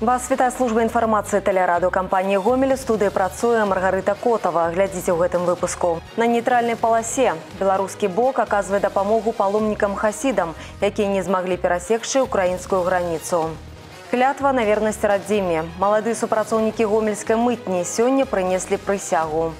Вас вітае служба інфармацыі тэлерадыокампаніі гомелі студыі працуе Маргарыта Котава. Глядзіце ў гэтым выпуску. На нейтральнай паласе беларускі бок аказвае дапамогу паломнікам хасідам, якія не змаглі перасекшы украінскую граніцу. Клятва на вернасць радзіме. Маладыя супрацоўнікі гомельскай мытні сёння прынеслі прысягу.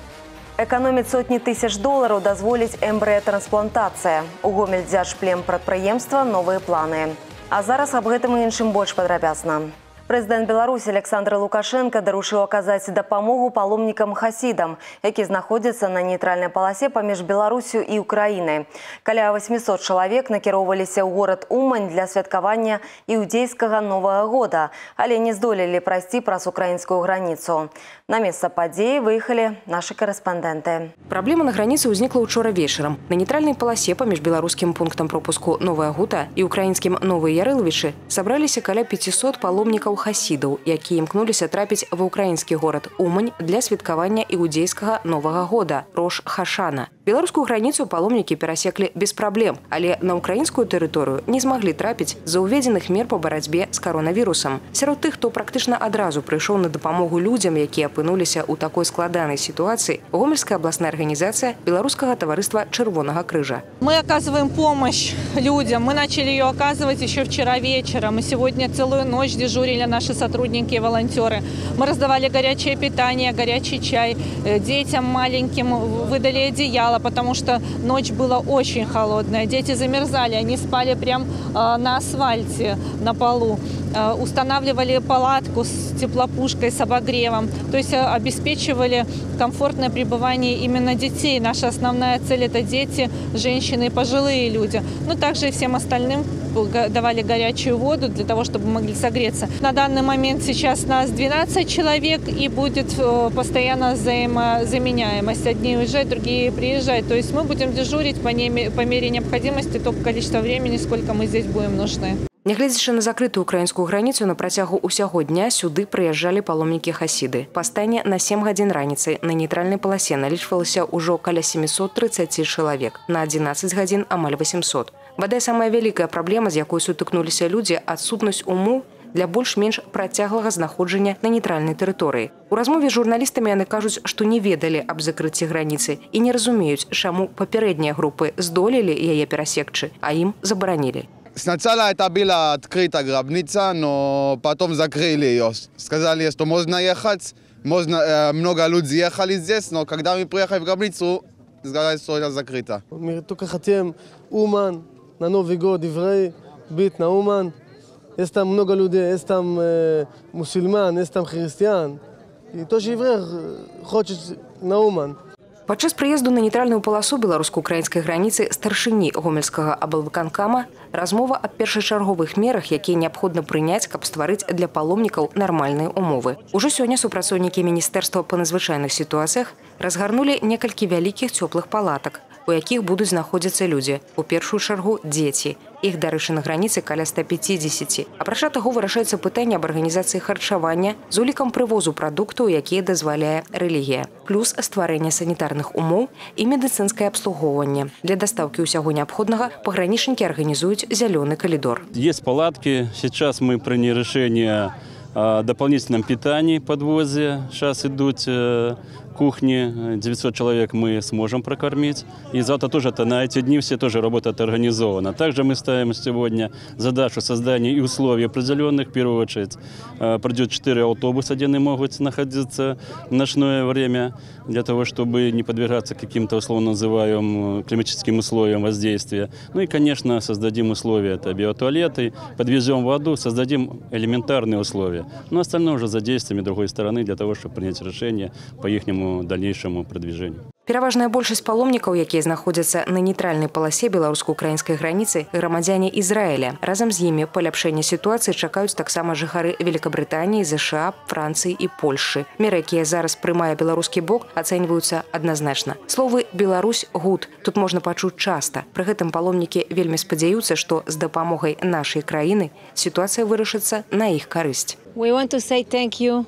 Эканоміць сотні тысяч долараў дазволіць эмбрыятрансплантацыя. У гомель дзяржплем прадпрыемства новыя планы. А зараз аб гэтым і іншым больш падрабязна. Прэзідэнт Беларусі Александр Лукашенко дарушыў аказаць дапамогу паломнікам хасідам, які знаходзяцца на нейтральнай паласе паміж Беларусю і Украінай. Каля 800 чалавек накіроўваліся ў горад Умань для святкавання іўдзейскага новага года, але не здолелі прайсці праз украінскую граніцу. На месца падзеі выехалі нашы карэспандэнты. Праблема на граніцы ўзнікла ўчора вечарам. На нейтральнай паласе паміж беларускім пунктам пропуску Новая Гута і украінскім Новыя Ярылавічы сабраліся каля 500 паломнікаў хасідаў, якія імкнуліся трапіць ва ўкраінскі горад Умань для святкавання іудзейскага новага года Рош Хашана. Беларускую граніцу паломнікі перасеклі без праблем, але на ўкраінскую тэрыторыю не змаглі трапіць з-за ўведзеных мер па барацьбе з каронавірусам. Сярод тых, хто практычна адразу прыйшоў на дапамогу людзям, якія апынуліся ў такой складанай сітуацыі, гомельская абласная арганізацыя беларускага таварыства чырвонага крыжа. Мы оказываем помощь людям. Мы начали ее оказывать еще вчера вечером. И сегодня целую ночь дежурили наши сотрудники и волонтеры. Мы раздавали горячее питание, горячий чай. Э, Детям маленьким выдали одеяло, потому что ночь была очень холодная. Дети замерзали, они спали прямо на асфальте, на полу. Э, Устанавливали палатку с теплопушкой, с обогревом. То есть э, обеспечивали комфортное пребывание именно детей. Наша основная цель – это дети, женщины и пожилые люди. Ну, также и всем остальным давали горячую воду для того, чтобы могли согреться На данный момент сейчас нас 12 человек и будет э, постоянно взаимозаменяемость. Одни уезжают, другие приезжают. То есть мы будем дежурить по, неме- по мере необходимости то количество времени, сколько мы здесь будем нужны. Нягледзячы на закрытую украінскую граніцу на працягу ўсяго дня сюды прыязджалі паломнікі хасіды. Па стане на 7 гадзін раніцы на нейтральнай паласе налічвалася ўжо каля 730 чалавек, на 11 гадзін амаль 800. Бадай самая вялікая праблема, з якой сутыкнуліся людзі, адсутнасць умоў для больш-менш працяглага знаходжання на нейтральнай тэрыторыі. У размове з журналістамі яны кажуць, што не ведалі аб закрыцці граніцы і не разумеюць, чаму папярэднія групы здолелі яе перасекчы, а ім забаранілі. Сначала это была открыта гробница, но потом закрыли ее. Сказали, что можно ехать, можно, э, много людей ехали здесь, но когда мы приехали в гробницу, сказали, что это закрыто. Мы только хотим Уман на Новый год, евреи, быть на Уман. Есть там много людей, есть там э, мусульман, есть там христиан. И тоже еврей э, хочет на Уман. Падчас прыезду на нейтральную паласу беларуска-украінскай граніцы старшыні гомельскага аблвыканкама размова аб першачарговых мерах, якія неабходна прыняць, каб стварыць для паломнікаў нармальныя умовы. Ужо сёння супрацоўнікі міністэрства па надзвычайных сітуацыях разгарнулі некалькі вялікіх цёплых палатак, у якіх будуць знаходзіцца людзі, у першую чаргу дзеці. Іх дарэчы на граніцы каля 150. Апрача таго вырашаецца пытанне аб арганізацыі харчавання з улікам прывозу прадуктаў, якія дазваляе рэлігія. Плюс стварэнне санітарных умоў і медыцынскае абслугоўванне. Для дастаўкі ўсяго неабходнага пагранічнікі арганізуюць зялёны калідор. Есть палатки. Сейчас мы приняли решение о дополнительном питании, подвозе. Сейчас идут э, кухни. 900 человек мы сможем прокормить. И завтра тоже это на эти дни все тоже работа организована. Также мы ставим сегодня задачу создания и условий определенных. В первую очередь придет 4 автобуса, где они могут находиться в ночное время, для того, чтобы не подвергаться каким-то условно называемым климатическим условиям воздействия. Ну и, конечно, создадим условия. Это биотуалеты, подвезем воду, создадим элементарные условия. Но остальное уже за действиями другой стороны для того, чтобы принять решение по их дальнейшему продвижению. Пераважная большасць паломнікаў, якія знаходзяцца на нейтральнай паласе беларуска-украінскай граніцы, грамадзяне Ізраіля. Разам з імі паляпшэння сітуацыі чакаюць таксама жыхары Великабрытаніі, ЗША, Францыі і Польшы. Меры, якія зараз прымае беларускі бок, ацэньваюцца адназначна. Словы Беларусь гуд тут можна пачуць часта. Пры гэтым паломнікі вельмі спадзяюцца, што з дапамогай нашай краіны сітуацыя вырашыцца на іх карысць. We want to say thank you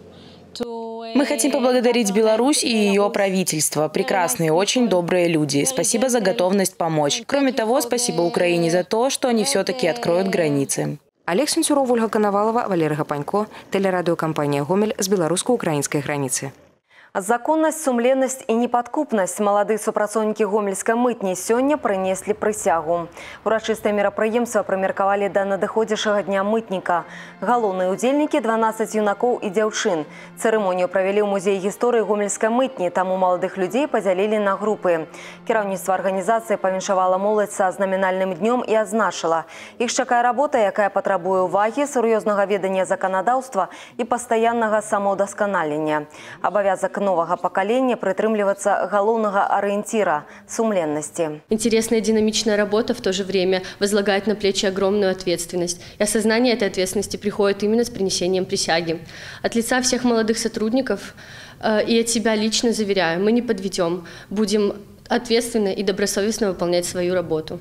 мы хотим поблагодарить Беларусь и ее правительство. Прекрасные, очень добрые люди. Спасибо за готовность помочь. Кроме того, спасибо Украине за то, что они все-таки откроют границы. Олег Сенцюров, Ольга Коновалова, Валерий Гапанько, телерадиокомпания «Гомель» с белорусско-украинской границы. Законнасць, сумленнасць і непадкупнасць маладыя супрацоўнікі гомельскай мытні сёння прынеслі прысягу. Урачыстае мерапрыемства прымеркавалі да надыходзячага дня мытніка. Галоўныя ўдзельнікі 12 юнакоў і дзяўчын. Цырымонію правялі ў музеі гісторыі гомельскай мытні, таму маладых людзей падзялілі на групы. Кіраўніцтва арганізацыі павіншавала моладзь са знамінальным днём і адзначыла. Іх чакае работа, якая патрабуе ўвагі, сур'ёзнага ведання заканадаўства і пастаяннага самаўдасканалення. Абавязак нового поколения прытрымлівацца галоўнага ориентира сумленности. Интересная динамичная работа в то же время возлагает на плечи огромную ответственность. И осознание этой ответственности приходит именно с принесением присяги. От лица всех молодых сотрудников э, и от себя лично заверяю, мы не подведем, будем ответственно и добросовестно выполнять свою работу.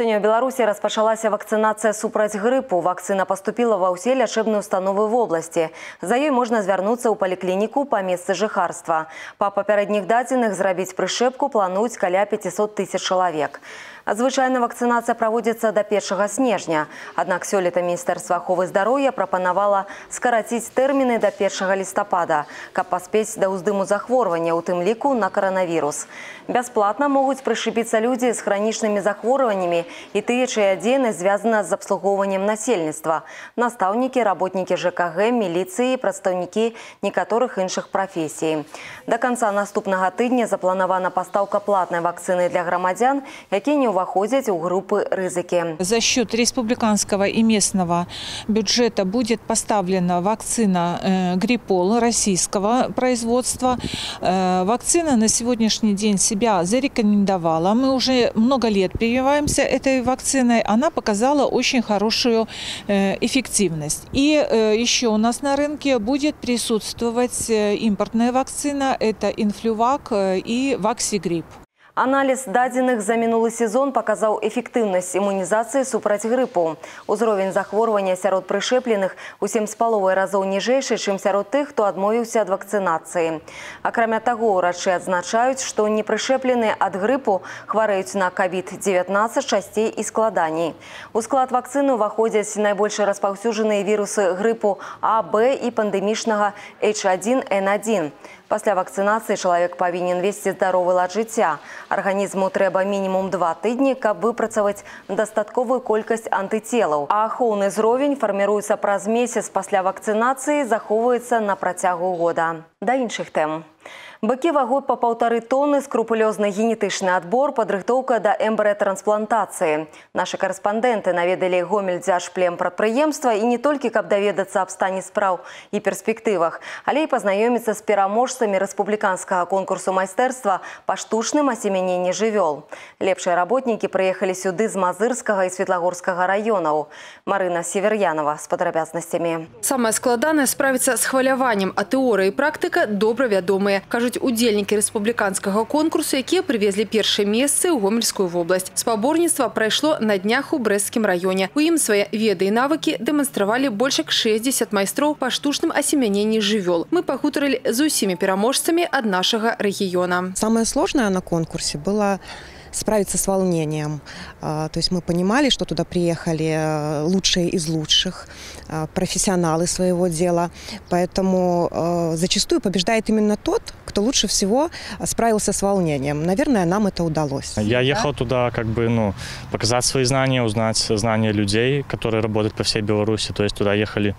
Сёння ў Беларусі распачалася вакцынацыя супраць грыпу. Вакцына паступіла ва ўсе лячэбныя установы в обласці. За ёй можна звярнуцца ў паліклініку па месцы жыхарства. Па папярэдніх дадзеных зрабіць прышэпку плануюць каля 500 тысяч чалавек. Звычайна вакцынацыя праводзіцца да 1 снежня. Аднак сёлета міністэрства аховы здароўя прапанавала скараціць тэрміны да 1 лістапада, каб паспець да ўздыму захворвання, у тым ліку на каранавірус. Бясплатна могуць прышыбіцца людзі з хранічнымі захворваннямі і тыя, чыя дзейнасць звязана з абслугоўваннем насельніцтва. Настаўнікі, работнікі ЖКГ, міліцыі, прадстаўнікі некаторых іншых прафесій. Да канца наступнага тыдня запланавана пастаўка платнай вакцыны для грамадзян, якія не ўваходзяць у групы рызыкі. За счет республиканского и местного бюджета будет поставлена вакцина э, Гриппол российского производства. Э, вакцина на сегодняшний день себя зарекомендовала. Мы уже много лет прививаемся этой вакциной. Она показала очень хорошую э, эффективность. И еще у нас на рынке будет присутствовать импортная вакцина. Это Инфлювак и Ваксигрипп. Аналіз дадзеных за мінулы сезон паказаў эфектыўнасць імунізацыі супраць грыпу. Узровень захворвання сярод прышэпленых у сем з паловай разоў ніжэйшы, чым сярод тых, хто адмовіўся ад вакцынацыі. Акрамя таго, урачы адзначаюць, што непрышэпленыя ад грыпу хварэюць на COVID-19 часцей і складаней. У склад вакцыны ўваходзяць найбольш распаўсюджаныя вірусы грыпу А, Б і пандэмічнага H1N1. Пасля вакцынацыі чалавек павінен весці здаровы лад жыцця. Арганізму трэба мінімум два тыдні, каб выпрацаваць дастатковую колькасць антыцелаў. А ахоўны зровень фарміруецца праз месяц пасля вакцынацыі, захоўваецца на працягу года. Да іншых тэм. Быкі вагой па паўтары тоны, скрупулёзны генетычны адбор, падрыхтоўка да эмбрэтранспплантацыі. Нашы карэспандэнты наведалі гомель дзяжплем прадпрыемства і не толькі каб даведацца аб стане спраў і перспектывах, але і пазнаёміцца з пераможцамі рэспубліканскага конкурсу майстэрства па штучным асемяненні жывёл. Лепшыя работнікі прыехалі сюды з мазырскага і светлагорскага раёнаў. Марына Север'янова з падрабязнасцямі. Самае складанае справіцца з хваляваннем, а тэорыя і практыка добра вядомыя, кажуць кажуць удзельнікі рэспубліканскага конкурсу якія прывезлі першыя месцы ў гомельскую вобласць спаборніцтва прайшло на днях у брэсцкім раёне у ім свае веды і навыкі дэманстравалі больш як 60 майстроў па штучным асемяненні жывёл мы пагутарылі з усімі пераможцамі ад нашага рэгіёна самое сложное на конкурсе было справиться с волнением. То есть мы понимали, что туда приехали лучшие из лучших, профессионалы своего дела. Поэтому зачастую побеждает именно тот, кто лучше всего справился с волнением. Наверное, нам это удалось. Я ехал туда как бы, ну, показать свои знания, узнать знания людей, которые работают по всей Беларуси. То есть туда ехали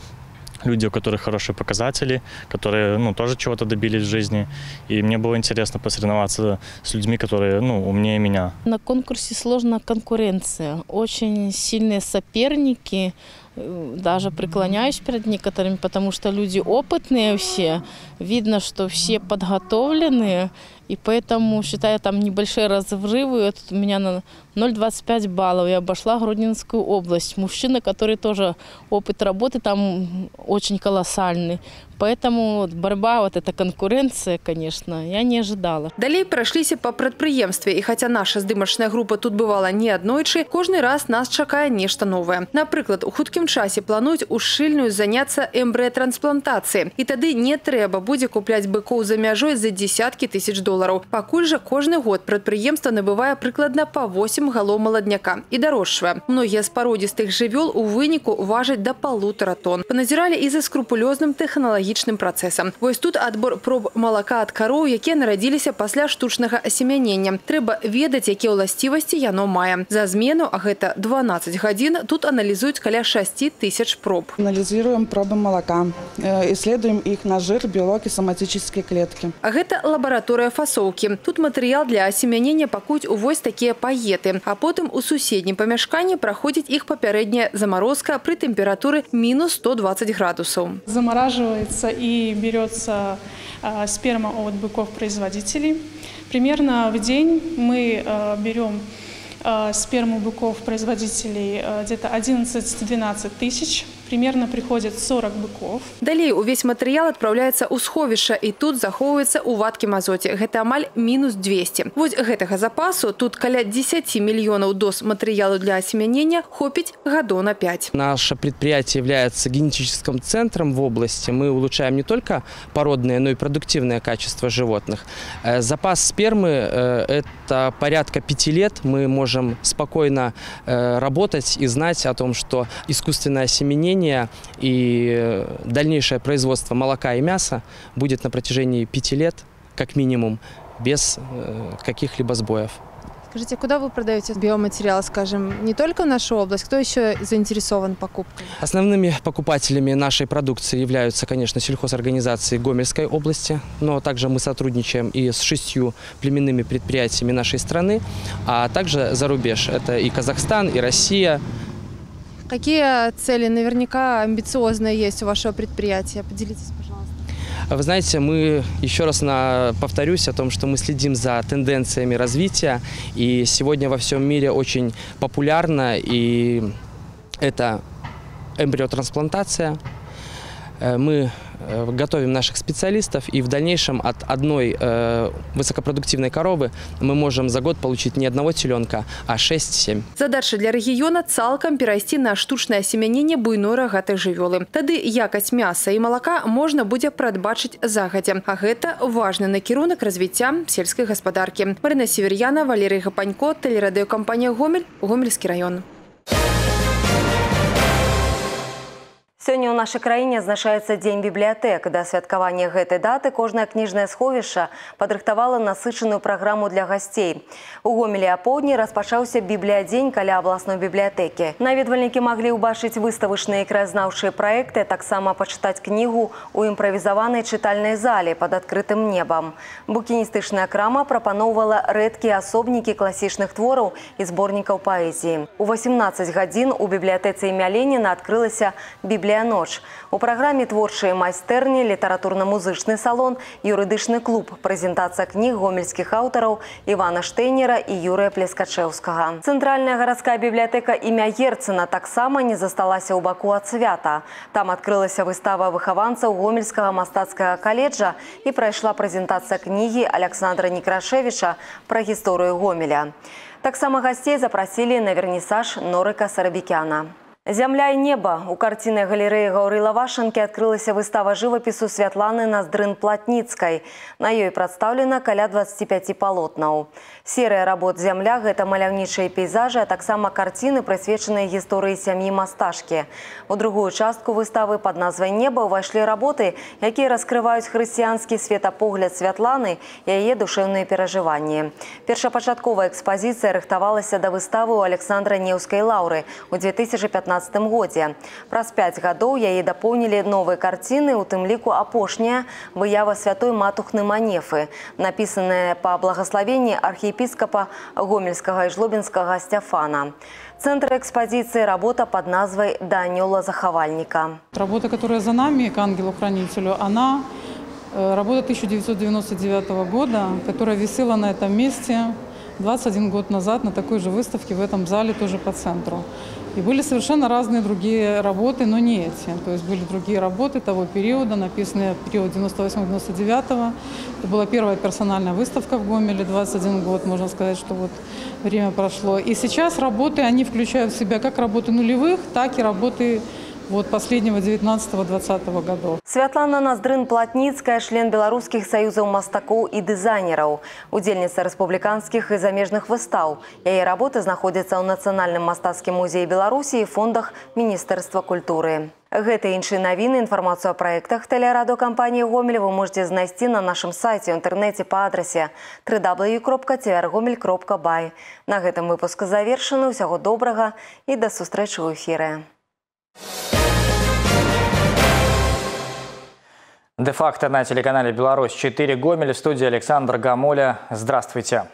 люди, у которых хорошие показатели, которые ну, тоже чего-то добились в жизни. И мне было интересно посоревноваться с людьми, которые ну, умнее меня. На конкурсе сложная конкуренция. Очень сильные соперники. Даже преклоняюсь перед некоторыми, потому что люди опытные все. Видно, что все подготовленные. И поэтому, считаю, там небольшие разрывы. Вот у меня на 0,25 баллов. Я обошла Гродненскую область. Мужчины, которые тоже опыт работы там очень колоссальный. Поэтому борьба, вот эта конкуренция, конечно, я не ожидала. Далей прайшліся па прадпрыемстве і хаця наша здымачная група тут бывала не аднойчы, кожны раз нас чакае нешта новае. Напрыклад, у хуткім часе плануюць у шчыльную заняцца эмбрэтранспплантацыі. І тады не трэба будзе купляць быкоў за мяжой за десяткі тысяч долараў долараў. Пакуль жа кожны год прадпрыемства набывае прыкладна па 8 галоў маладняка і дарожшвае. Многія з пародзістых жывёл у выніку важаць да палутара тонн. Паназіралі і за скрупулёзным тэхналагічным працэсам. Вось тут адбор проб малака ад кароў, якія нарадзіліся пасля штучнага асемянення. Трэба ведаць, якія ўласцівасці яно мае. За змену, а гэта 12 гадзін, тут аналізуюць каля 6 тысяч проб. Анализируем пробы молока, э, исследуем их на жир, белок и соматические клетки. А гэта лабараторыя фасоўкі. Тут матэрыял для асемянення пакуюць у вось такія паеты, а потым у суседнім памяшканні праходзіць іх папярэдняя заморозка пры тэмпературы минус 120 градусаў. Замораживается и берется а, сперма от быков-производителей. Примерно в день мы а, берем а, сперму быков-производителей а, где-то 11-12 тысяч. Примерно приходит 40 быков. Далей увесь матэрыял адпраўляецца ў сховішча і тут захоўваецца ў вадкім азоце. Гэта амаль мінус 200. Вось гэтага запасу тут каля 10 мільёнаў доз матэрыялу для осемянення хопіць гадоў на 5. Наше предприятие является генетическим центром в области. Мы улучшаем не только породное, но и продуктивное качество животных. Э, Запас спермы э, – это порядка пяти лет. Мы можем спокойно э, работать и знать о том, что искусственное осеменение и э, дальнейшее производство молока и мяса будет на протяжении пяти лет, как минимум, без э, каких-либо сбоев. Скажите, куда вы продаете биоматериал, скажем, не только в нашу область, кто еще заинтересован покупкой? Основными покупателями нашей продукции являются, конечно, сельхозорганизации Гомельской области, но также мы сотрудничаем и с шестью племенными предприятиями нашей страны, а также за рубеж. Это и Казахстан, и Россия. Какие цели наверняка амбициозные есть у вашего предприятия? Поделитесь, пожалуйста. Вы знаете, мы еще раз на, повторюсь о том, что мы следим за тенденциями развития, и сегодня во всем мире очень популярно, и это эмбриотрансплантация. Э, Мы готовим наших специалистов, и в дальнейшем от одной э, высокопродуктивной коровы мы можем за год получить не одного теленка, а 6-7. Задача для рэгіёна цалкам перайсці на штучнае асемяненне буйной рагатай жывёлы. Тады якасць мяса і малака можна будзе прадбачыць загадзя. А гэта важны накірунак развіцця сельскай гаспадаркі. Марына Северьяна, Валерый Гапанько, тэлерадыёкампанія Гомель, Гомельскі раён. Сёння ў нашай краіне азначаецца дзень бібліятэк. Да святкавання гэтай даты кожнае кніжнае сховішча падрыхтавала насычаную праграму для гасцей. У гомелі апоўдні распачаўся бібліядзень каля абласной бібліятэкі. Наведвальнікі маглі ўбачыць выставачныя і краязнаўчыя праекты, таксама пачытаць кнігу ў імправізаванай чытальнай зале пад адкрытым небам. Букіністычная крама прапаноўвала рэдкія асобнікі класічных твораў і зборнікаў паэзіі. У 18 гадзін у бібліятэцы імя Леніна адкрылася біблія ноч. У праграме творчыя майстэрні, літаратурна-музычны салон, юрыдычны клуб, прэзентацыя кніг гомельскіх аўтараў Івана Штейнера і Юрыя Плескачэўскага. Цэнтральная гарадская бібліятэка імя Герцына таксама не засталася ў баку ад свята. Там адкрылася выстава выхаванцаў гомельскага мастацкага каледжа і прайшла прэзентацыя кнігі Александра Некрашевіча пра гісторыю Гомеля. Таксама гасцей запрасілі на вернісаж Норыка Сарабікяна. Зямля і неба. У карцінай галерэі Гаўрыла Вашанкі адкрылася выстава жывапісу Святланы Наздрын Платніцкай. На ёй прадстаўлена каля 25 палотнаў. Серыя работ зямля гэта маляўнічыя пейзажы, а таксама карціны, прысвечаныя гісторыі сям'і масташкі. У другую частку выставы пад назвай неба ўвайшлі работы, якія раскрываюць хрысціянскі светапогляд Святланы і яе душэўныя перажыванні. Першапачатковая экспазіцыя рыхтавалася да выставы ў Александра Неўскай лаўры ў 2015 годзе. Праз 5 гадоў яе дапоўнілі новыя карціны, у тым ліку апошняя выява святой матухны манефы, напісаная па благаславенні архіепіскапа гомельскага і жлобінскага Сцяфана. Центр экспозиции – работа под назвой «Данила Заховальника». Работа, которая за нами, к ангелу-хранителю, она э, работа 1999 года, которая висела на этом месте 21 год назад на такой же выставке в этом зале, тоже по центру. И были совершенно разные другие работы, но не эти. То есть были другие работы того периода, написанные в период 98-99. Это была первая персональная выставка в Гомеле, 21 год, можно сказать, что вот время прошло. И сейчас работы, они включают в себя как работы нулевых, так и работы вот последнего 19-20 годов. Святлана Наздрын-Платніцкая, член беларускіх саюзаў мастакоў і дызайнераў, удзельніца рэспубліканскіх і замежных выстаў. Яе работы знаходзяцца ў нацыянальным мастацкім музеі Беларусі і фондах Міністэрства культуры. Гэта іншыя навіны, інфармацыю о праектах тэлерадокампаніі Гомель вы можете знайсці на нашым сайце ў інтэрнэце па адрасе www.tvrgomель.бай. На гэтым выпуск завершаны. Усяго добрага і да сустрэчы ў эфіры. Де-факто на телеканале «Беларусь-4» Гомель в студии Александр Гамоля. Здравствуйте.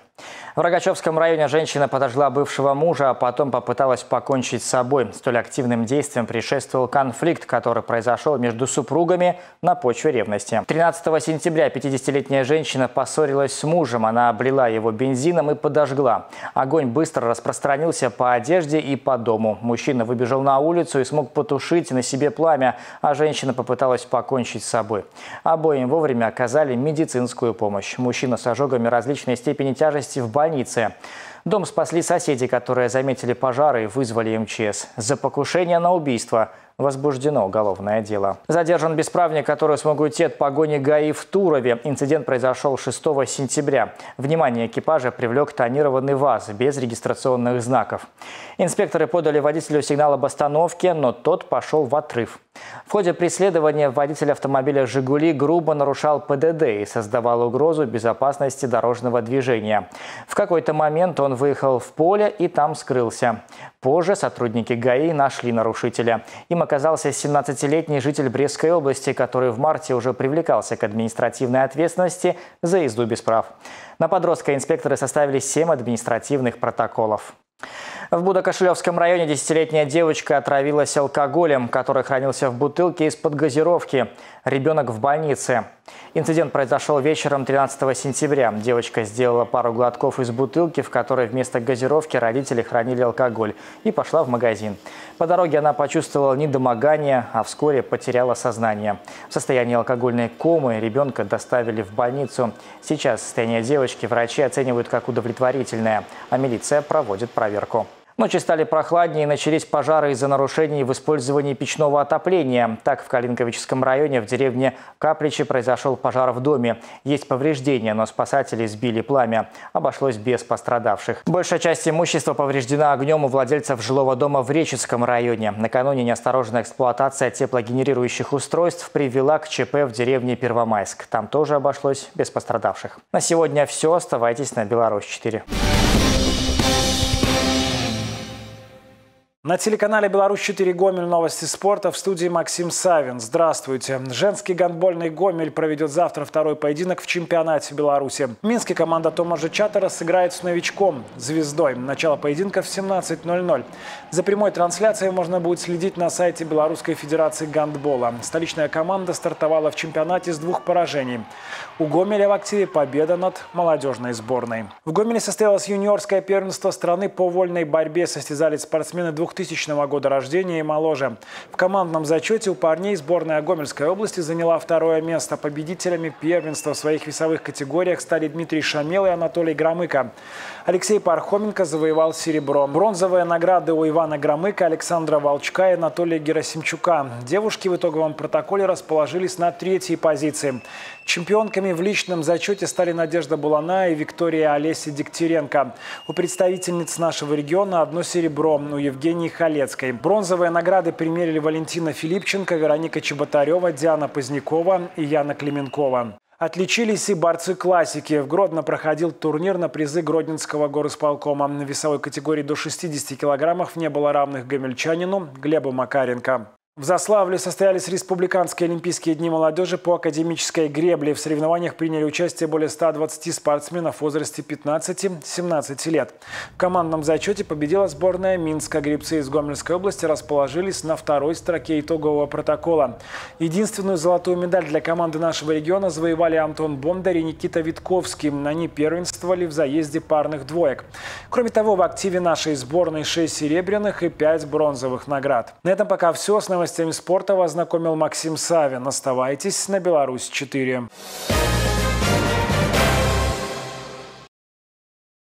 В Рогачевском районе женщина подожгла бывшего мужа, а потом попыталась покончить с собой. Столь активным действием предшествовал конфликт, который произошел между супругами на почве ревности. 13 сентября 50-летняя женщина поссорилась с мужем. Она облила его бензином и подожгла. Огонь быстро распространился по одежде и по дому. Мужчина выбежал на улицу и смог потушить на себе пламя, а женщина попыталась покончить с собой. Обоим вовремя оказали медицинскую помощь. Мужчина с ожогами различной степени тяжести в больнице. Дом спасли соседи, которые заметили пожары и вызвали МЧС. За покушение на убийство возбуждено уголовное дело. Задержан бесправник, который смог уйти от погони ГАИ в Турове. Инцидент произошел 6 сентября. Внимание экипажа привлек тонированный ВАЗ без регистрационных знаков. Инспекторы подали водителю сигнал об остановке, но тот пошел в отрыв. В ходе преследования водитель автомобиля «Жигули» грубо нарушал ПДД и создавал угрозу безопасности дорожного движения. В какой-то момент он выехал в поле и там скрылся. Позже сотрудники ГАИ нашли нарушителя. Им оказался 17-летний житель Брестской области, который в марте уже привлекался к административной ответственности за езду без прав. На подростка инспекторы составили 7 административных протоколов. В Будокошлевском районе десятилетняя девочка отравилась алкоголем, который хранился в бутылке из-под газировки. Ребенок в больнице. Инцидент произошел вечером 13 сентября. Девочка сделала пару глотков из бутылки, в которой вместо газировки родители хранили алкоголь, и пошла в магазин. По дороге она почувствовала недомогание, а вскоре потеряла сознание. В состоянии алкогольной комы ребенка доставили в больницу. Сейчас состояние девочки врачи оценивают как удовлетворительное, а милиция проводит проверку. Ночи стали прохладнее и начались пожары из-за нарушений в использовании печного отопления. Так, в Калинковическом районе в деревне Капличи произошел пожар в доме. Есть повреждения, но спасатели сбили пламя. Обошлось без пострадавших. Большая часть имущества повреждена огнем у владельцев жилого дома в Реческом районе. Накануне неосторожная эксплуатация теплогенерирующих устройств привела к ЧП в деревне Первомайск. Там тоже обошлось без пострадавших. На сегодня все. Оставайтесь на Беларусь-4. На телеканале «Беларусь-4 Гомель» новости спорта в студии Максим Савин. Здравствуйте. Женский гандбольный Гомель проведет завтра второй поединок в чемпионате Беларуси. В Минске команда Томажа Чатера сыграет с новичком «Звездой». Начало поединка в 17.00. За прямой трансляцией можно будет следить на сайте Белорусской Федерации гандбола. Столичная команда стартовала в чемпионате с двух поражений. У Гомеля в активе победа над молодежной сборной. В Гомеле состоялось юниорское первенство страны по вольной борьбе. Состязались спортсмены двух 2000 года рождения и моложе. В командном зачете у парней сборная Гомельской области заняла второе место. Победителями первенства в своих весовых категориях стали Дмитрий Шамел и Анатолий Громыко. Алексей Пархоменко завоевал серебро. Бронзовые награды у Ивана Громыка, Александра Волчка и Анатолия Герасимчука. Девушки в итоговом протоколе расположились на третьей позиции. Чемпионками в личном зачете стали Надежда Булана и Виктория Олеся Дегтяренко. У представительниц нашего региона одно серебро у Евгении Халецкой. Бронзовые награды примерили Валентина Филипченко, Вероника Чеботарева, Диана Позднякова и Яна Клименкова. Отличились и борцы классики. В Гродно проходил турнир на призы Гродненского горосполкома. На весовой категории до 60 килограммов не было равных гомельчанину Глебу Макаренко. В Заславле состоялись Республиканские Олимпийские дни молодежи по академической гребле. В соревнованиях приняли участие более 120 спортсменов в возрасте 15-17 лет. В командном зачете победила сборная Минска. Гребцы из Гомельской области расположились на второй строке итогового протокола. Единственную золотую медаль для команды нашего региона завоевали Антон Бондарь и Никита Витковский. Они первенствовали в заезде парных двоек. Кроме того, в активе нашей сборной 6 серебряных и 5 бронзовых наград. На этом пока все. С новостями спорта вас знакомил Максим Савин. Оставайтесь на Беларусь 4.